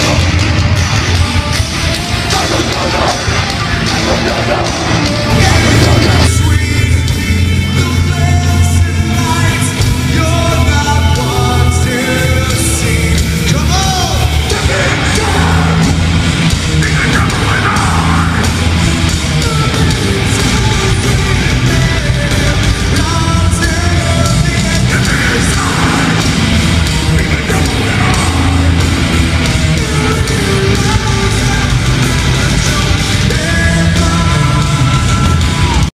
Oh,